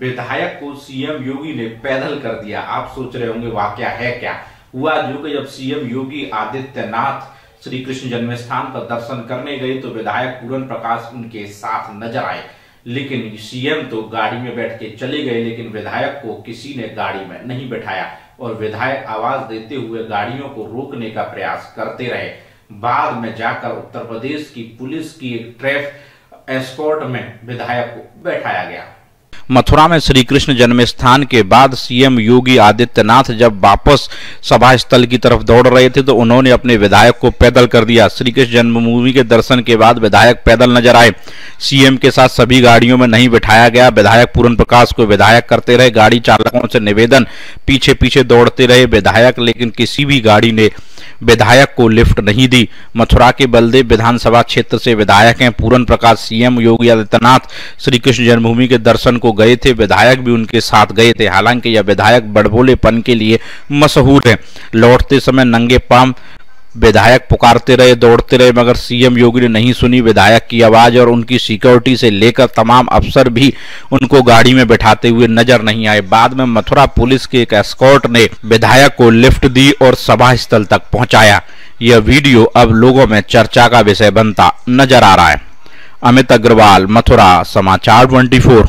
विधायक को सीएम योगी ने पैदल कर दिया। आप सोच रहे होंगे वाक्य है क्या? हुआ जो कि जब सीएम योगी आदित्यनाथ श्री कृष्ण जन्म स्थान पर दर्शन करने गए तो विधायक पूरन प्रकाश उनके साथ नज़र आए। लेकिन सीएम तो गाड़ी में बैठ के चले गए, लेकिन विधायक को किसी ने गाड़ी में नहीं बैठाया और विधायक आवाज़ देते हुए गाड़ियों को रोकने का प्रयास करते रहे। बाद में जाकर उत्तर प्रदेश की पुलिस की एक ट्रैफ एस्कॉर्ट में विधायक को बैठाया गया। मथुरा में श्री कृष्ण जन्म स्थान के बाद सीएम योगी आदित्यनाथ जब वापस सभा स्थल की तरफ़ दौड़ रहे थे तो उन्होंने अपने विधायक को पैदल कर दिया। श्री कृष्ण जन्मभूमि के दर्शन के बाद विधायक पैदल नज़र आए। सीएम के साथ सभी गाड़ियों में नहीं बिठाया गया। विधायक पूर्ण प्रकाश को विधायक करते रहे। गाड़ी चालकों से निवेदन पीछे पीछे दौड़ते रहे विधायक, लेकिन किसी भी गाड़ी ने विधायक को लिफ्ट नहीं दी। मथुरा के बलदेव विधानसभा क्षेत्र से विधायक हैं पूरन प्रकाश, सीएम योगी आदित्यनाथ। श्री कृष्ण जन्मभूमि के दर्शन को गए थे, विधायक भी उनके साथ गए थे। हालाँकि यह विधायक बड़बोलेपन के लिए मशहूर है। लौटते समय नंगे पाम विधायक पुकारते रहे, दौड़ते रहे, मगर सीएम योगी ने नहीं सुनी विधायक की आवाज़ और उनकी सिक्योरिटी से लेकर तमाम अफसर भी उनको गाड़ी में बैठाते हुए नज़र नहीं आए। बाद में मथुरा पुलिस के एक एस्कॉर्ट ने विधायक को लिफ्ट दी और सभा स्थल तक पहुँचाया। यह वीडियो अब लोगों में चर्चा का विषय बनता नज़र आ रहा है। अमित अग्रवाल, मथुरा, समाचार 24